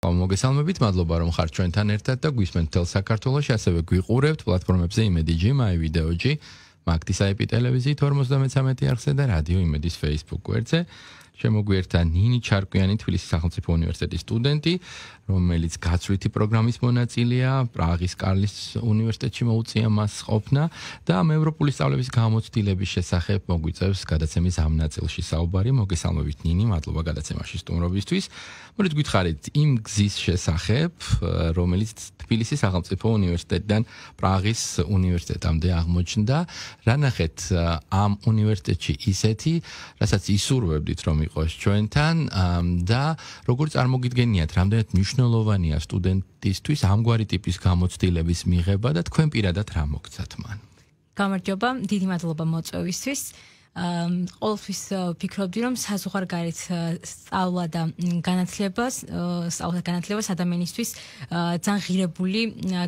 მოგესალმებით, მადლობა რომ ხართ ჩვენთან ერთად და გვისმენთ თელ საქართველოს, ასევე გვიყურებთ პლატფორმებზე იმედიჯი, მაი ვიდეოჯი, მაგთის IP ტელევიზიით 53 არხზე და რადიო იმედის Facebook გვერდზე. შემოგვიერთა ნინი ჩარკვიანი თბილისის სახელმწიფო უნივერსიტეტის სტუდენტი, რომელიც გაცვლითი პროგრამის მონაწილეა, პრაღის კარლის უნივერსიტეტში მოუწია მას ყოფნა და ევროპული სწავლების გამოცდილების შესახებ მოგვიწევს გადაცემის ამ ნაწილში საუბარი. მოგესალმებით ნინი, მადლობა გადაცემაში სტუმრობისთვის. მოდით გითხარით იმ გზის შესახებ, რომელიც თბილისის სახელმწიფო უნივერსიტეტიდან პრაღის უნივერსიტეტამდე აღმოჩნდა. რა ნახეთ ამ უნივერსიტეტში ისეთი, რასაც ისურვებდით რომ იყოს ჩვენთან და როგორ წარმოგიდგენიათ, რამდენად მნიშვნელოვანია სტუდენტისთვის ამგვარი ტიპის გამოცდილების მიღება და თქვენ პირადად რა მოგცათ მან? გამარჯობა, დიდი მადლობა მოწვევისთვის. ყოველთვის ფიქრობდი რომ საზღვარგარეთ სწავლა და განათლებას სწავლა და განათლებას ადამიანისთვის ძალიან ღირებული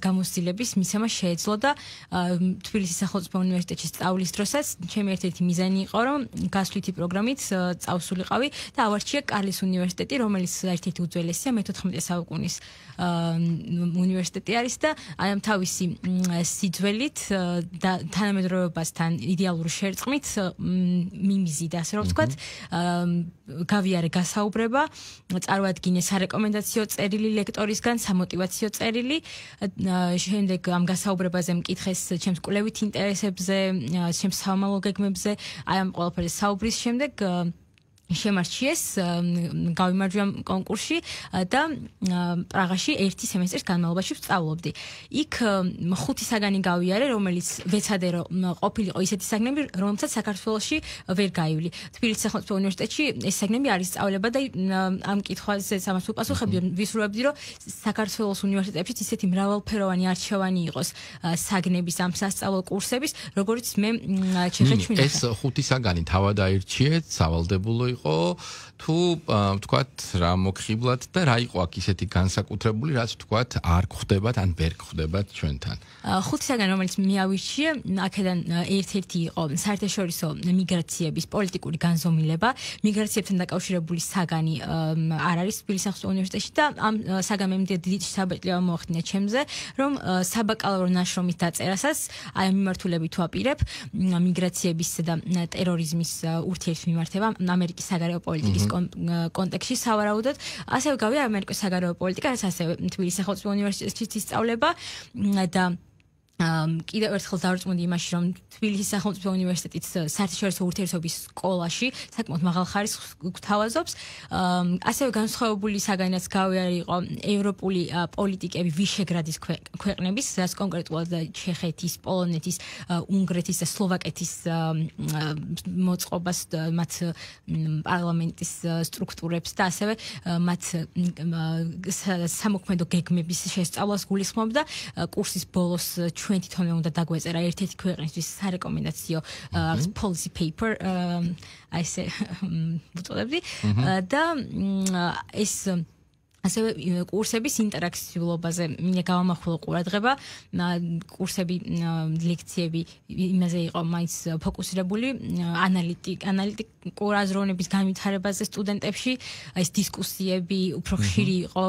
გამოცდილების მისცემა შეეძლო და თბილისის სახელმწიფო უნივერსიტეტში სწავლის დროსაც ჩემი ერთ-ერთი მიზანი იყო რომ გასვლითი პროგრამით წავსულიყავი და ავარჩია კარლის უნივერსიტეტი რომელიც ერთ-ერთი უძველესია მე-14 საუკუნის უნივერსიტეტი არის და აი ამ თავისი სიძველით და თანამედროვეობასთან იდეალური შერწყმით მიმიზი და ასე რომ ვთქვათ, გავიარე გასაუბრება, წარმოადგინე სარეკომენდაციო წერილი ლექტორისგან, სამოტივაციო წერილი, შემდეგ ამ გასაუბრებაზე მკითხეს ჩემს კვლევით ინტერესებზე, ჩემს სამომავლო გეგმებზე, აი ამ ყველაფერზე საუბრის შემდეგ შემარჩიეს გავიმარჯვე კონკურსში და პრაღაში ერთი სემესტრის განმავლობაში ვსწავლობდი. იქ ხუთი საგანი გავიარე, რომელიც ვეცადე რომ ყოფილიყო ისეთი საგნები, რომელსაც საქართველოში ვერ გაივლი. თბილისის სახელმწიფო უნივერსიტეტში ეს საგნები არის სწავლება და ამ კითხვაზე სამას უპასუხებდი, ვისურვებდი, რომ საქართველოს უნივერსიტეტებში ისეთი მრავალფეროვანი არჩევანი იყოს საგნების ამ სასწავლო კურსების, როგორც მე ჩეხეთში მინდა. ეს ხუთი საგანი თავად აირჩიეთ, სავალდებულო იყო იყო თუ ვთქვათ რა მოგხიბლად და რა იყო აქ ისეთი განსაკუთრებული რაც ვთქვათ არ გხვდებათ ან ვერ გხვდებათ ჩვენთან? ხუთი საგანი რომელიც მიავიჩიე აქედან ერთ-ერთი იყო საერთაშორისო მიგრაციების პოლიტიკური განზომილება. მიგრაციებთან დაკავშირებული საგანი არ არის თბილისის სახელმწიფო უნივერსიტეტში და ამ საგამემ დიდი საბეჭდილება მოახდინა ჩემზე რომ საბაკალავრო ნაშრომის დაწერასაც აი მიმართულებით ვაპირებ მიგრაციების და ტერორიზმის ურთიერთმიმართება ამერიკის საგარეო პოლიტიკის კონტექსში სავარაუდოდ ასევე გავია ამერიკის საგარეო პოლიტიკა, ასევე თბილისის სახელმწიფო უნივერსიტეტში სწავლება და კიდევ ერთხელ დავარწმუნდი იმაში, რომ თბილისის სახელმწიფო უნივერსიტეტის საერთაშორისო ურთიერთობის სკოლაში საკმაოდ მაღალ ხარისხს გვთავაზობს. ასევე განსხვავებული საგანაც გავიარე იყო ევროპული პოლიტიკები ვიშეგრადის ქვეყნების, რაც კონკრეტულად ჩეხეთის, პოლონეთის, უნგრეთის და სლოვაკეთის მოწყობას მათ პარლამენტის სტრუქტურებს და ასევე მათ სამოქმედო გეგმების შესწავლას გულისხმობდა კურსის ბოლოს ჩვენ თვითონვე უნდა დაგვეწერა ერთ-ერთი ქვეყნისთვის სარეკომენდაციო policy paper აი ესე ვუწოდებდი და ეს ასევე კურსების ინტერაქციულობაზე მინდა გავამახვილო ყურადღება. კურსები, ლექციები იმაზე იყო მაინც ფოკუსირებული ანალიტიკ ანალიტიკურ აზროვნების განვითარებაზე სტუდენტებში. ეს დისკუსიები უფრო ხშირი იყო,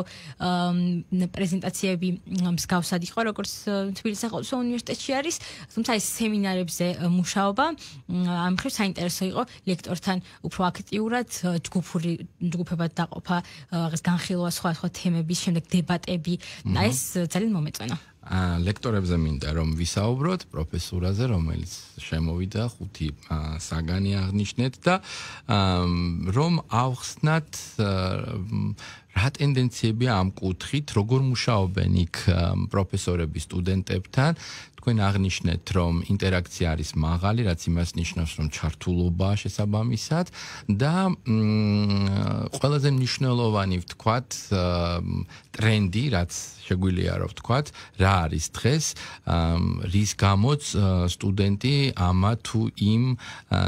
პრეზენტაციები მსგავსად იყო, როგორც თბილისის სახელმწიფო უნივერსიტეტში არის, თუმცა ეს სემინარებზე მუშაობა ამ ხრივ საინტერესო იყო ლექტორთან უფრო აქტიურად ჯგუფური ჯგუფებად დაყოფა, რაღაც განხილვა სხვა სხვა თემების შემდეგ დებატები და ეს ძალიან მომეწონა. აა ლექტორებზე მინდა რომ ვისაუბროთ პროფესორაზე რომელიც შემოვიდა ხუთი საგანი აღნიშნეთ და რომ ავხსნათ რა ტენდენციებია ამ კუთხით როგორ მუშაობენ იქ პროფესორები სტუდენტებთან თქვენ აღნიშნეთ, რომ ინტერაქცია არის მაღალი, რაც იმას ნიშნავს, რომ ჩართულობა შესაბამისად და ყველაზე მნიშვნელოვანი ვთქვათ ტრენდი, რაც შეგვიძლია რომ ვთქვათ, რა არის დღეს, რის გამოც სტუდენტი ამა თუ იმ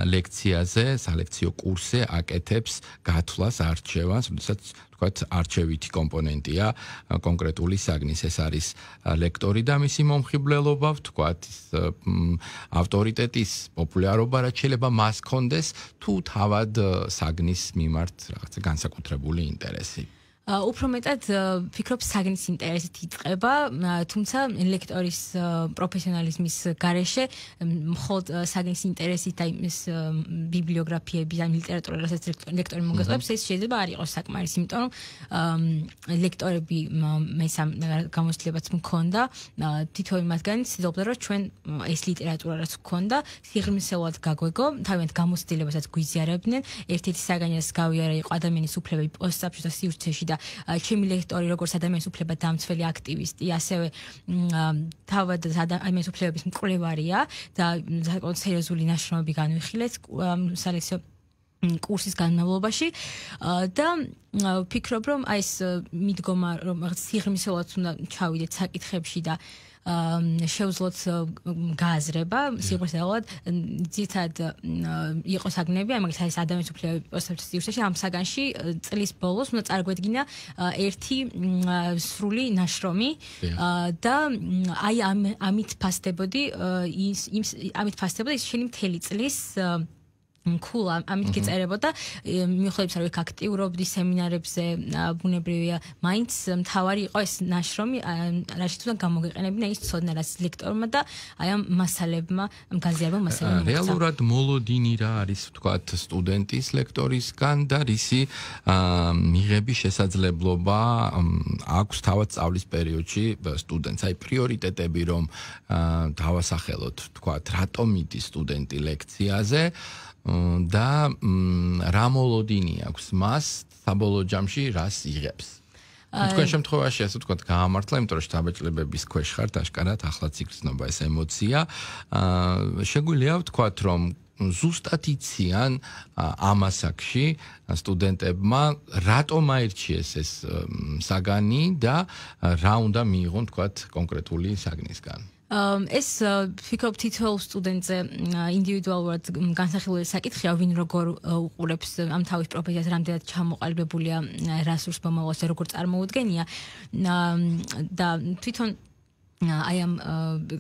ლექციაზე, სალექციო კურსზე აკეთებს გათვლას, არჩევას, როდესაც ვთქვათ, არჩევითი კომპონენტია კონკრეტული საგნის, ეს არის ლექტორი და მისი მომხიბლელობა, ვთქვათ, ავტორიტეტის პოპულარობა, რაც შეიძლება მას კონდეს თუ თავად საგნის მიმართ რაღაც განსაკუთრებული ინტერესი. უფრო მეტად ფიქრობ საგნის ინტერესით იწება, თუმცა ლექტორის პროფესიონალიზმის გარეშე მხოლოდ საგნის ინტერესით აი ეს ბიბლიოგრაფიები ან ლიტერატურა რასაც ლექტორი მოგეწევს, ეს შეიძლება არ იყოს საკმარისი, იმიტომ რომ ლექტორები მესამ გამოსვლებაც მქონდა, თითოეული მათგანი ცდილობდა რომ ჩვენ ეს ლიტერატურა რაც მქონდა, სიღრმისეულად გაგვეგო, თავიანთ გამოცდილებასაც გვიზიარებდნენ, ერთ-ერთი საგანი რაც გავიარა იყო ადამიანის უფლებები პოსტსაბჭოთა სივრცეში და ჩემი ლექტორი როგორც ადამიანის უფლება დამცველი აქტივისტი, ასევე თავად ადამიანის უფლებების მკვლევარია და საკუთარ სერიოზული ნაშრომები განვიხილეთ სალექსიო კურსის განმავლობაში. და ვფიქრობ რომ აი ეს მიდგომა რომ სიღრმისეულად უნდა ჩავიდეთ საკითხებში და შეუძლოთ გააზრება სიყვარულად ძირთად იყო საგნები აი მაგალითად ეს ადამიანის უფლებების პოსტების სივრცეში ამ საგანში წლის ბოლოს უნდა წარგვედგინა ერთი სრული ნაშრომი და აი ამით ფასდებოდი ის ამით ფასდებოდი ის შენი მთელი წლის cool ამით გიწერებოდა მიუხედავად რომ იქ აქტიურობდი სემინარებზე ბუნებრივია მაინც მთავარი იყო ეს ნაშრომი რაშიც უნდა გამოგეყენებინა ის ცოდნა რაც ლექტორმა და აი ამ მასალებმა ამ გაზიარებამ მასალებმა რეალურად მოლოდინი რა არის ვთქვათ სტუდენტის ლექტორისგან და რისი მიღების შესაძლებლობა აქვს თავად სწავლის პერიოდში სტუდენტს. აი პრიორიტეტები რომ დავასახელოთ ვთქვათ რატომ იდის სტუდენტი ლექციაზე და რა მოლოდინი აქვს მას საბოლოო ჯამში რას იღებს. თქვენ შემთხვევაში ასე ვთქვათ გაამართლა იმიტომ რომ შტაბეჭლებების ქვეშ ხართ აშკარად ახლაც იგრძნობა ეს ემოცია. შეგვიძლია ვთქვათ რომ ზუსტად იციან ამასაკში სტუდენტებმა რატომ აირჩიეს ეს საგანი და რა უნდა მიიღონ ვთქვათ კონკრეტული საგნისგან ეს ფიქრობ თითოეულ სტუდენტზე ინდივიდუალურად განსახილველი საკითხია, ვინ როგორ უყურებს ამ თავის პროფესიას, რამდენად ჩამოყალიბებულია რასურს მომავალზე, როგორ წარმოუდგენია. და თვითონ აი ამ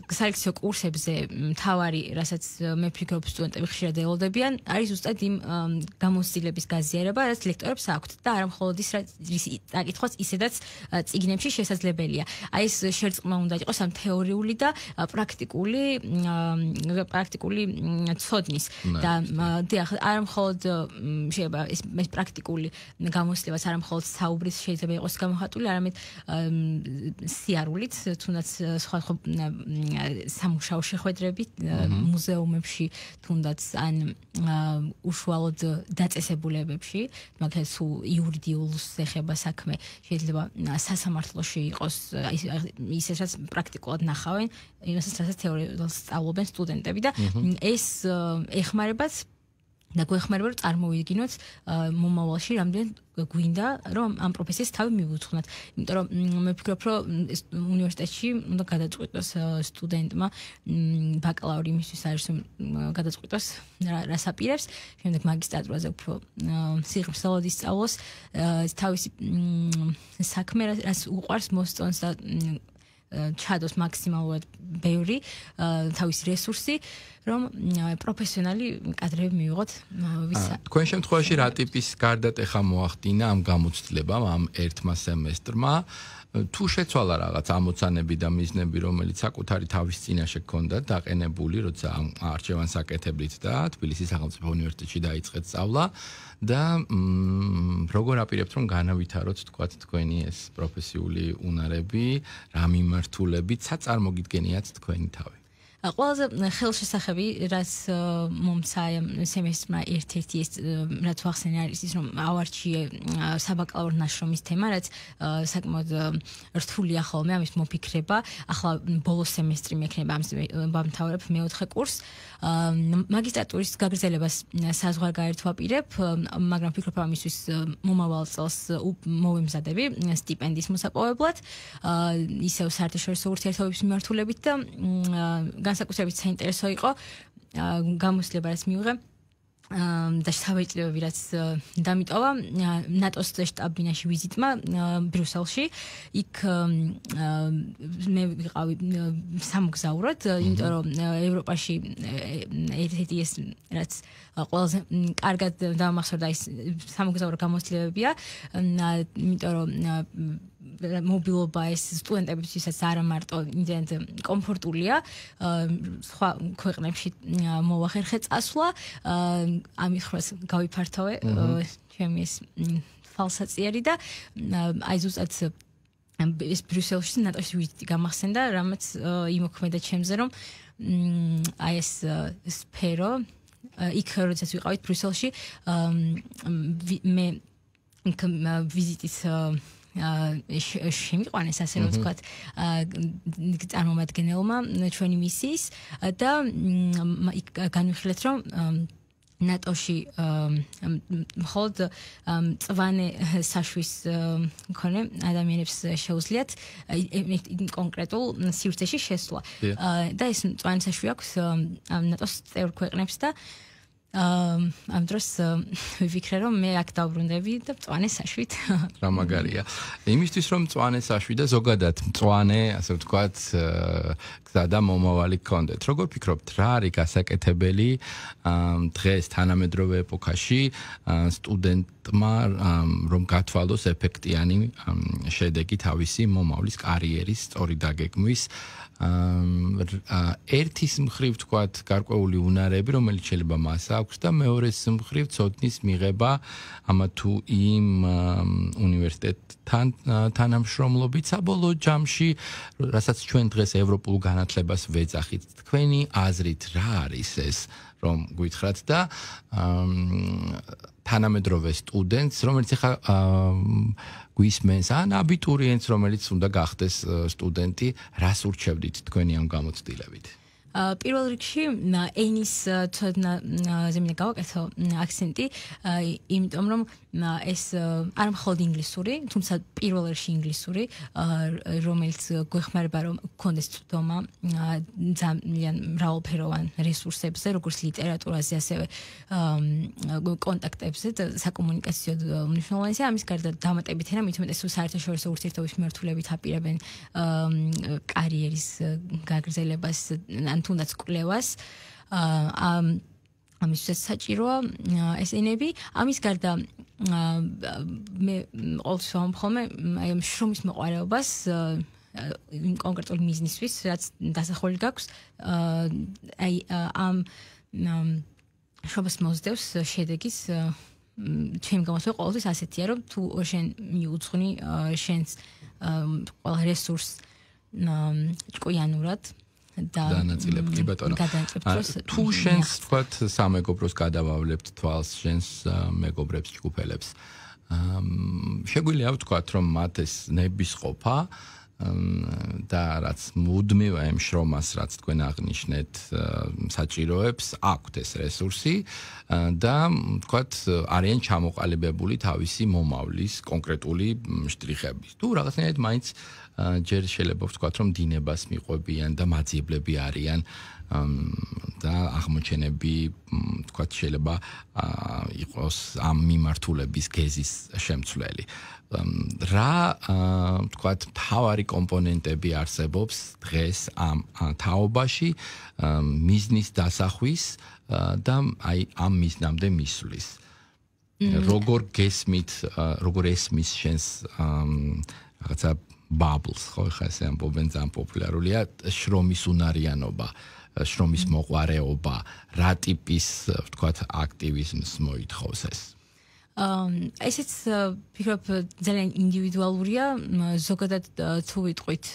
სალექციო კურსებზე თავარი, რასაც მე ვფიქრობ სტუდენტები ხშირად ელოდებიან, არის ზუსტად იმ გამოცდილების გაზიარება, რაც ლექტორებს აქვთ და არა მხოლოდ ის რის დაკითხვაც ისედაც ციგნებში შესაძლებელია. აი ეს შერწყმა უნდა იყოს ამ თეორიული და პრაქტიკული პრაქტიკული ცოდნის და დიახ, არა მხოლოდ შეიძლება ეს ეს პრაქტიკული გამოცდილებას არა მხოლოდ საუბრის შეიძლება იყოს გამოხატული, არამედ სიარულით, თუნდაც სხვა სხვა სამუშაო შეხვედრებით მუზეუმებში თუნდაც ან უშუალოდ დაწესებულებებში მაგალითად სულ იურიდიულს ეხება საქმე შეიძლება სასამართლოში იყოს ისე რაც პრაქტიკულად ნახავენ იმასაც რასაც თეორიულად სწავლობენ სტუდენტები და ეს ეხმარებათ და გვეხმარება რომ წარმოვიდგინოთ მომავალში რამდენ გვინდა რომ ამ პროფესიას თავი მივუძღვნათ. იმიტომ რომ მე ვფიქრობ რომ უნივერსიტეტში უნდა გადაწყვიტოს სტუდენტმა ბაკალავრი იმისთვის არის რომ გადაწყვიტოს რას აპირებს, შემდეგ მაგისტრატურაზე უფრო სიღრმისეულად ისწავლოს თავისი საქმე რაც უყვარს მოსწონს და ჩადოს მაქსიმალურად ბევრი თავისი რესურსი რომ პროფესიონალი კადრები მივიღოთ ვისა თქვენ შემთხვევაში რა ტიპის გარდატეხა მოახდინა ამ გამოცდილებამ ამ ერთმა სემესტრმა თუ შეცვალა რაღაც ამოცანები და მიზნები რომელიც საკუთარი თავის წინაშე გქონდა დაყენებული როცა არჩევანს აკეთებდით და თბილისის სახელმწიფო უნივერსიტეტში დაიწყეთ სწავლა და როგორ აპირებთ რომ განავითაროთ თქვათ თქვენი ეს პროფესიული უნარები რა მიმართულებით საწარმოგიდგენიათ თქვენი თავი ყველაზე ხელშესახები რაც მომცა სემესტრმა ერთ-ერთი ეს რაც ვახსენე არის ის რომ ავარჩიე საბაკალავრო ნაშრომის თემა რაც საკმაოდ რთულია ხოლმე ამის მოფიქრება. ახლა ბოლო სემესტრი მექნება ამის ბამთავრებ მეოთხე კურს მაგისტრატურის გაგრძელებას საზღვარგარეთ ვაპირებ მაგრამ ვფიქრობ ამისთვის მომავალ წელს მოვემზადები სტიპენდიის მოსაპოვებლად ისევ საერთაშორისო ურთიერთობების მიმართულებით და განსაკუთრებით საინტერესო იყო გამოსლება რაც მიიღე და შთაბეჭდილებები რაც დამიტოვა ნატოს შტაბ-ბინაში ვიზიტმა ბრიუსელში იქ მე ვიყავი სამგზავროდ იმიტომ რომ ევროპაში ერთ-ერთი ეს რაც ყველაზე კარგად დამახსოვრდა ის სამგზავრო გამოცდილებებია. იმიტომ რომ მობილობა ეს სტუდენტებისთვისაც არა მარტო იმდენად კომფორტულია სხვა ქვეყნებში მოახერხე წასვლა ამის ხრას გავიფართოვე ჩემი ეს ფალსაციერი და აი ზუსტად ეს ბრიუსელში ნატოში ვიზიტი გამახსენდა რამაც იმოქმედა ჩემზე რომ აი ეს სფერო იქ როდესაც ვიყავით ბრიუსელში მე ვიზიტის შემიყვანეს ასე რომ ვთქვათ წარმომადგენელმა ჩვენი მისიის და განვიხილეთ რომ ნატოში მხოლოდ წვანე საშვის მქონე ადამიანებს შეუძლიათ კონკრეტულ სივრცეში შესვლა. და ეს წვანე საშვი აქვს ნატოს წევრ ქვეყნებს და ამ დროს ვიფიქრე რომ მე აქ დავბრუნდები და მწვანე საშვით. რა მაგარია. იმისთვის რომ მწვანე საშვი და ზოგადად მწვანე, ასე ვთქვათ, გზა და მომავალი გქონდეთ. როგორ ფიქრობთ, რა არის გასაკეთებელი დღეს თანამედროვე ეპოქაში სტუდენტმა რომ გათვალოს ეფექტიანი შედეგი თავისი მომავლის კარიერის სწორი დაგეგმვის ერთის მხრივ თქვათ გარკვეული უნარები, რომელიც შეიძლება მას აქვს და მეორეს მხრივ ცოდნის მიღება ამა თუ იმ უნივერსიტეტთან თანამშრომლობით საბოლოო ჯამში, რასაც ჩვენ დღეს ევროპულ განათლებას ვეძახით. თქვენი აზრით რა არის ეს, რომ გვითხრათ და თანამედროვე სტუდენტს, რომელიც ახლა გვისმენს ან აბიტურიენტს, რომელიც უნდა გახდეს სტუდენტი, რას ურჩევდით თქვენი ამ გამოცდილებით? პირველ რიგში ენის ცოდნა ზემინე გავაკეთო აქცენტი იმიტომ რომ ეს არ მხოლოდ ინგლისური თუმცა პირველ რიგში ინგლისური რომელიც გვეხმარება რომ გქონდეს თომა ძალიან მრავალფეროვან რესურსებზე როგორც ლიტერატურაზე ასევე კონტაქტებზე საკომუნიკაციო მნიშვნელოვანია ამის გარდა დამატებით ენა მით უმეტეს საერთაშორისო ურთიერთობის მიმართულებით აპირებენ კარიერის გაგრძელებას ან თუნდაც კვლევას აა ამისაც საჭიროა ეს ენები ამის გარდა მე ყოველთვის ვამხომე აი ამ შრომის მოყარეობას იმ კონკრეტულ ბიზნესთვის რაც დასახული გაქვს აი ამ შრომის მოსდევს შედეგის ჩემ გამოსვლა ყოველთვის ასეთია რომ თუ შენ მიუძღვნი შენს ყველა რესურს ჭკვიანურად და დანაწილებ კი ბატონო თუ შენს თქვათ სამეგობროს გადავავლებთ თვალს შენს მეგობრებს ჯგუფელებს. შეგვიძლია ვთქვათ რომ მათ ეს ნების ყოფა და რაც მუდმივა იმ შრომას რაც თქვენ აღნიშნეთ საჭიროებს აქვთ ეს რესურსი და თქვათ არიან ჩამოყალიბებული თავისი მომავლის კონკრეტული შტრიხების თუ რაღაცნაირად მაინც ჯერ შეიძლება ვთქვათ რომ დინებას მიყვებიან და მაძიებლები არიან და აღმოჩენები თქვათ შეიძლება იყოს ამ მიმართულების გეზის შემცვლელი. რა თქვათ თავარი კომპონენტები არსებობს დღეს ამ თაობაში მიზნის დასახვის და აი ამ მიზნამდე მისვლის. როგორ გესმით როგორ ესმის შენს რაღაცა bubbles ხო ხა ეს ამბობენ ძალიან პოპულარულია შრომის უნარიანობა შრომის მოყარეობა რა ტიპის ვთქვათ აქტივიზმს მოითხოვს ეს? აა ესეც ფიქრობ ძალიან ინდივიდუალურია. ზოგადად თუ ვიტყვით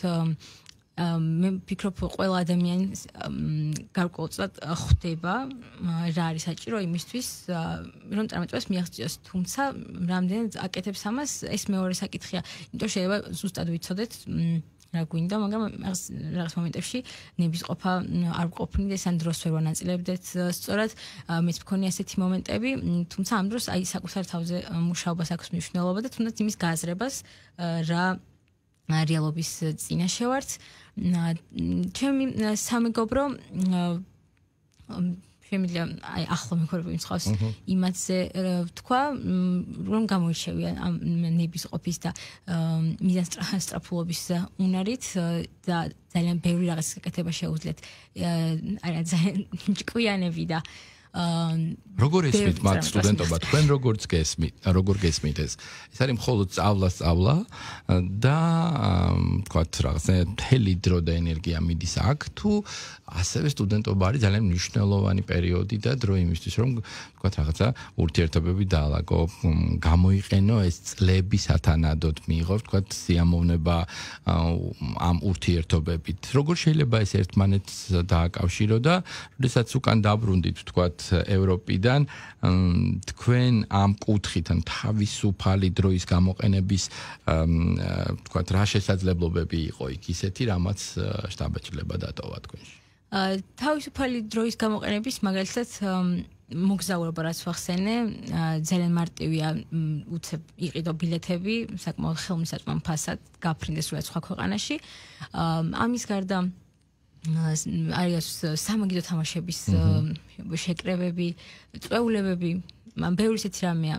მე ვფიქრობ ყველა ადამიანს გარკვეულწილად ხვდება რა არის საჭირო იმისთვის რომ წარმატებას მიაღწიოს. თუმცა რამდენად აკეთებს ამას ეს მეორე საკითხია. იმიტომ შეიძლება ზუსტად ვიცოდეთ რა გვინდა, მაგრამ რაღაც მომენტებში ნების ყოფა არ ყოფნიდეს ან დროს ვერ ვანაწილებდეთ სწორად მეც მქონია ესეთი მომენტები, თუმცა ამ დროს აი საკუთარ თავზე მუშაობას აქვს მნიშვნელობა და თუნდაც იმის გააზრებას რა რეალობის წინაშე ვართ. ჩემი სამეგობრო შემიძლია აი ახლა მეგობრები მსხავს იმათზე თქვა რომ გამოიჩევია ამ ნების ყოფის და მიზან სტრაფულობის უნარით და ძალიან ბევრი რაღაც გაკეთება შეუძლიათ აი ძალიან ჭკვიანები და როგორ ისმით მათ სტუდენტობა თქვენ როგორც გესმით როგორ გესმით ეს? ეს არის მხოლოდ სწავლა სწავლა და თქვათ რაღაცა თელი დრო და ენერგია მიდის აქ თუ ასევე სტუდენტობა არის ძალიან მნიშვნელოვანი პერიოდი და დრო იმისთვის რომ თქვათ რაღაცა ურთიერთობები დაალაგო გამოიყენო ეს წლები სათანადოდ მიიღო თქვათ სიამოვნება ამ ურთიერთობებით. როგორ შეიძლება ეს ერთმანეთს დააკავშირო და როდესაც უკან დაბრუნდით თქვათ ევროპიდან თქვენ ამ კუთხით ან თავისუფალი დროის გამოყენების თქვათ რა შესაძლებლობები იყო იქ ისეთი რამაც შტაბეჭლება დატოვა თქვენში? თავისუფალი დროის გამოყენების მაგალითად მოგზაურობა რაც ვახსენე? ძალიან მარტივია უცებ იყიდო ბილეთები საკმაოდ ხელმისაწვდომ ფასად გაფრინდეს რა სხვა ქვეყანაში. ამის გარდა არის სამაგიდო თამაშების შეკრებები წვეულებები. მან ბევრი ისეთი რამეა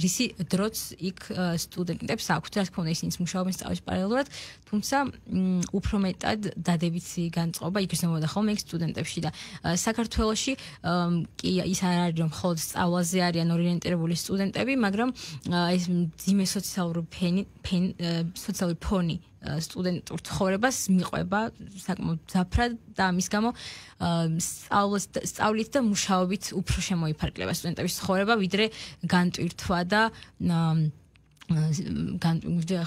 რისი დროც იქ სტუდენტებს აქვთ რა თქმა უნდა ისინი მუშაობენ სწავლის პარალელურად თუმცა უფრო მეტად დადებითი განწყობა იქ ისმოდა ხოლმე სტუდენტებში და საქართველოში კი ის არ არის რომ მხოლოდ სწავლაზე არიან ორიენტირებული სტუდენტები მაგრამ ეს ძიმე სოციალური ფენი სოციალური ფონი სტუდენტურ ცხოვრებას მიყვება საკმაოდ ზაფრად და ამის გამო სწავლით სწავლით და მუშაობით უფრო შემოიფარგლება სტუდენტების ცხოვრება ვიდრე განტვირთვა და გან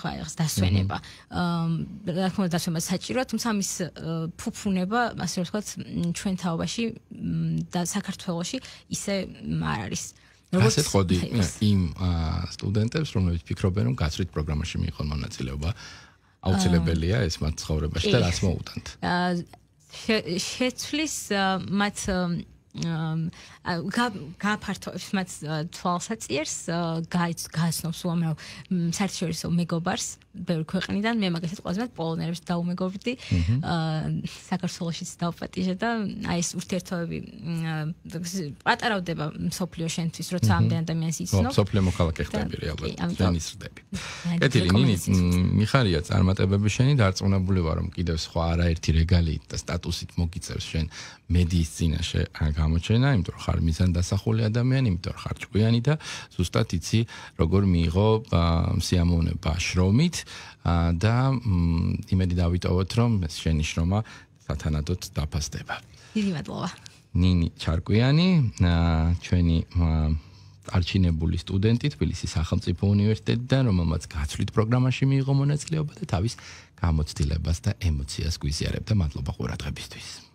ხა ეს დასვენება. აა რა თქმა უნდა დასვენება საჭიროა, თუმცა ამის ფუფუნება, ასე ვთქვათ, ჩვენ თაობაში და საქართველოში ისე არ არის. როგორც ასე ხოდი იმ სტუდენტებს, რომლებიც ფიქრობენ, რომ გასრით პროგრამაში მიიღონ მონაწილეობა, აუცილებელია ეს მათ ცხოვრებაში და რას მოუტანთ? შეცვლის მათ გაფართოებს მათ თვალსაწიერს გააცნობს უამრავ საერთაშორისო მეგობარს ბევრი ქვეყნიდან. მე მაგასაც ყველაზე მეტ პოლონელებს დაუმეგობრდი საქართველოსიც დავპატიჟე და აი ეს ურთიერთობები პატარავდება სოფლიო შენთვის როცა ამდენ ადამიანს იცნობ. სოფლიო მოქალაქე ხდები რეალურად დანისრდები კეთილი ნინი მიხარია წარმატებები შენი დარწმუნებული ვარ რომ კიდევ სხვა არაერთი რეგალიით და სტატუსით მოგიწევს შენ მედიის წინაშე გამოჩენა იმიტომ რომ ხარ მიზან დასახული ადამიანი იმიტომ რომ ხარ ჭკვიანი და ზუსტად იცი როგორ მიიღო სიამოვნება შრომით და იმედი დავიტოვოთ რომ ეს შენი შრომა სათანადოდ დაფასდება. დიდი მადლობა. ნინი ჩარკვიანი, ჩვენი არჩინებული სტუდენტი თბილისის სახელმწიფო უნივერსიტეტიდან, რომელმაც გაცვლით პროგრამაში მიიღო მონაწილეობა და თავის გამოცდილებას და ემოციას გვიზიარებდა. მადლობა ყურადღებისთვის.